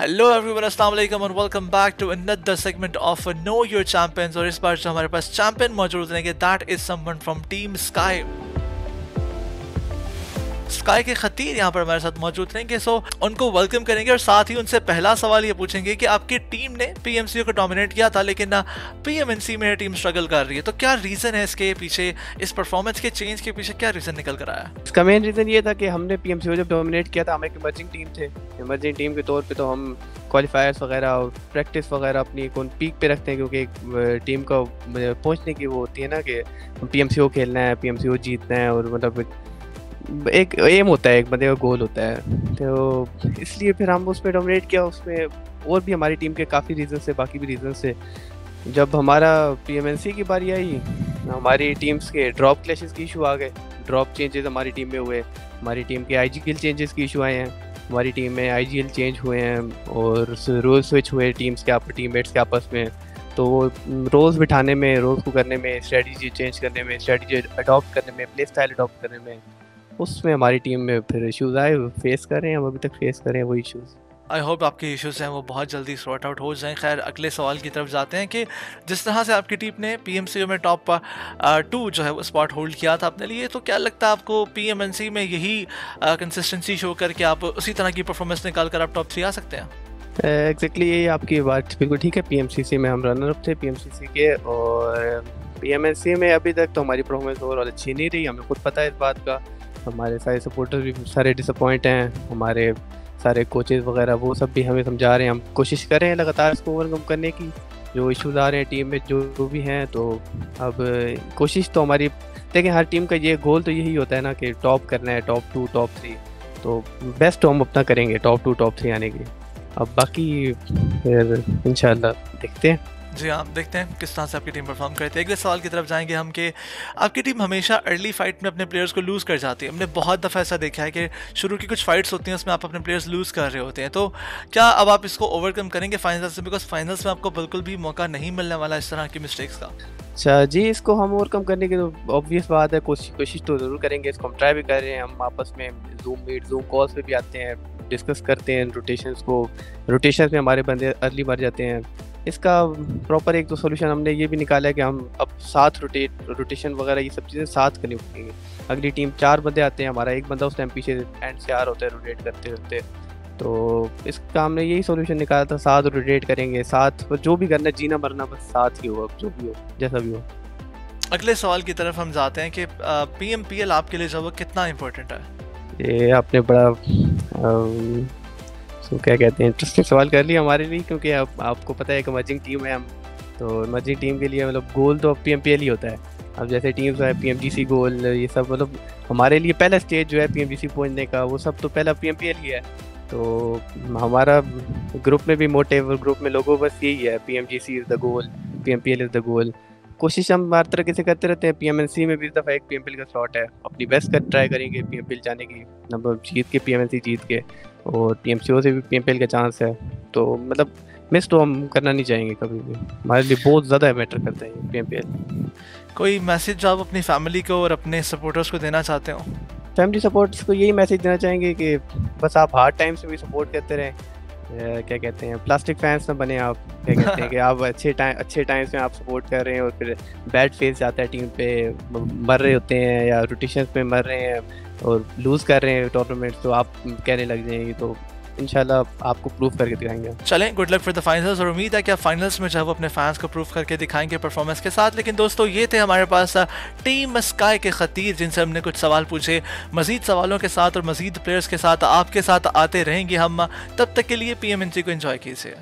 Hello everyone अस्सलाम वालेकुम और welcome back to another segment of know your champions और इस बार जो हमारे पास चैंपियन मौजूद रहेंगे that is someone from team sky sky के खतीर यहाँ पर हमारे साथ मौजूद रहेंगे। सो उनको वेलकम करेंगे और साथ ही उनसे पहला सवाल ये पूछेंगे कि आपकी टीम ने पीएमसी को डोमिनेट किया था, लेकिन पीएमएनसी में टीम स्ट्रगल कर रही है। तो क्या रीजन है इसके पीछे, इस परफॉर्मेंस के चेंज के पीछे क्या रीजन निकल कर आया? इसका मेन रीजन ये था कि हमने पीएमसी को जब डोमिनेट किया था, हम एक इमर्जिंग टीम थे। इमर्जिंग टीम के तौर पर तो हम क्वालिफायर्स वगैरह और प्रैक्टिस वगैरह अपनी कौन पीक पे रखते हैं, क्योंकि एक टीम को पहुँचने की वो होती है ना कि पी एम खेलना है पी एम जीतना है और मतलब एक एम होता है, एक बंदे का गोल होता है। तो इसलिए फिर हम उस पर डोमिनेट किया उसमें और भी हमारी टीम के काफ़ी रीज़न से बाकी भी रीज़न से जब हमारा पीएमएनसी की बारी आई, हमारी टीम्स के ड्रॉप क्लैशेस की इशू आ गए। ड्रॉप चेंजेस हमारी टीम में हुए। हमारी टीम के आई चेंजेस की इशू आए हैं। हमारी टीम में आईजीएल चेंज हुए हैं और रोल स्विच हुए टीम्स के आप टीम के आपस में। तो वो रोज़ बिठाने में रोज़ को करने में स्ट्रेटजी चेंज करने में स्ट्रेटजी अडॉप्ट करने में प्ले स्टाइल अडॉप्ट करने में उसमें हमारी टीम में फिर इश्यूज़ आए फेस कर रहे हैं हम अभी तक फेस कर रहे हैं वो इश्यूज़ आई होप आपके इश्यूज़ हैं वो बहुत जल्दी सॉर्ट आउट हो जाएँ। खैर अगले सवाल की तरफ़ जाते हैं कि जिस तरह से आपकी टीम ने पी में टॉप टू जो है वो स्पॉट होल्ड किया था अपने लिए तो क्या लगता है आपको पी में यही कंसिस्टेंसी शो करके आप उसी तरह की परफॉर्मेंस निकाल कर आप टॉप थ्री आ सकते हैं? एग्जैक्टली exactly, ये आपकी बात बिल्कुल ठीक है। पीएमसीसी में हम रनर अप थे पीएमसीसी के और पीएमएनसी में अभी तक तो हमारी परफॉर्मेंस ओवरऑल अच्छी नहीं रही हमें खुद पता है इस बात का। हमारे सारे सपोर्टर्स भी सारे डिसअपॉइंट हैं, हमारे सारे कोचेज़ वगैरह, वो सब भी हमें समझा रहे हैं। हम कोशिश कर रहे हैं लगातार इसको ओवरकम करने की। जो इश्यूज़ आ रहे हैं टीम में, जो जो भी हैं तो अब कोशिश तो हमारी देखें हर टीम का ये गोल तो यही होता है ना कि टॉप करना है टॉप टू टॉप थ्री तो बेस्ट हम अपना करेंगे टॉप टू टॉप थ्री आने की अब बाकी फिर, इंशाल्लाह देखते हैं। जी हाँ देखते हैं किस तरह से आपकी टीम परफॉर्म करती है। अगले सवाल की तरफ़ जाएँगे हम कि आपकी टीम हमेशा अर्ली फाइट में अपने प्लेयर्स को लूज़ कर जाती है। हमने बहुत दफ़ा ऐसा देखा है कि शुरू की कुछ फाइट्स होती हैं, उसमें आप अपने प्लेयर्स लूज़ कर रहे होते हैं। तो क्या अब आप इसको ओवरकम करेंगे फाइनल्स में? बिकॉज़ फाइनल्स में आपको बिल्कुल भी मौका नहीं मिलने वाला इस तरह की मिस्टेक्स का। अच्छा जी, इसको हम ओवरकम करने की तो ऑब्वियस बात है, कोशिश कोशिश तो ज़रूर करेंगे। इसको हम ट्राई भी कर रहे हैं। हम आपस में जूम मीट जूम कॉल्स पे भी आते हैं डिस्कस करते हैं रोटेशंस को। रोटेशन में हमारे बंदे अर्ली मर जाते हैं। इसका प्रॉपर एक तो सोल्यूशन हमने ये भी निकाला है कि हम अब साथ रोटेट रोटेशन वगैरह ये सब चीज़ें साथ करनी पड़ेंगी। अगली टीम चार बंदे आते हैं हमारा एक बंदा उस टाइम पीछे एंड से आ रहा होता है रोटेट करते करते तो इसका हमने यही सोल्यूशन निकाला था साथ रोटेट करेंगे साथ जो भी करना जीना मरना बस साथ ही हो अब जो भी हो जैसा भी हो। अगले सवाल की तरफ़ हम जाते हैं कि पी एम पी एल आपके लिए जो कितना इम्पोर्टेंट है? ये आपने बड़ा तो क्या कहते हैं इंटरेस्टिंग सवाल कर लिया हमारे लिए क्योंकि आप, आपको पता है एक इमर्जिंग टीम है हम। तो इमर्जिंग टीम के लिए मतलब गोल तो पी एम पी एल ही होता है। अब जैसे टीम्स है पी एम जी सी गोल ये सब मतलब हमारे लिए पहला स्टेज जो है पी एम जी सी पहुँचने का वो सब तो पहला पी एम पी एल ही है। तो हमारा ग्रुप में भी मोटिव ग्रुप में लोगों बस यही है P M G C is the goal P M P L is the goal कोशिश हम हर तरह से करते रहते हैं। पी एम एन सी में भी दफ़ा एक पी एम पी एल का स्लॉट है। अपनी बेस्ट कर ट्राई करेंगे पी एम पी एल जाने की। नंबर जीत के पी एम एन सी जीत के। और टी से भी पीएमपीएल का चांस है। तो मतलब मिस तो हम करना नहीं चाहेंगे कभी भी। हमारे लिए बहुत ज़्यादा मैटर करता है पी कोई मैसेज जो आप अपनी फैमिली को और अपने सपोर्टर्स को देना चाहते हो? फैमिली सपोर्ट्स को यही मैसेज देना चाहेंगे कि बस आप हार्ड टाइम से भी सपोर्ट करते रहें। क्या कहते हैं प्लास्टिक फैंस ना बने आप, क्या कहते हैं कि आप अच्छे टाइम अच्छे टाइम्स में आप सपोर्ट कर रहे हैं और फिर बैड फेस जाता है टीम पे मर रहे होते हैं या रोटेशन पे मर रहे हैं और लूज़ कर रहे हैं टूर्नामेंट तो आप कहने लग जाएँगे तो इंशाल्लाह आपको प्रूफ करके दिखाएँगे चलें good luck for the finals और उम्मीद है कि आप फाइनल्स में जो अपने फैंस को प्रूफ करके दिखाएँगे परफॉर्मेंस के साथ। लेकिन दोस्तों, ये थे हमारे पास टीम स्काई के खतीर जिनसे हमने कुछ सवाल पूछे। मजीद सवालों के साथ और मजीद प्लेयर्स के साथ आपके साथ आते रहेंगे हम। तब तक के लिए पी को इन्जॉय कीजिए।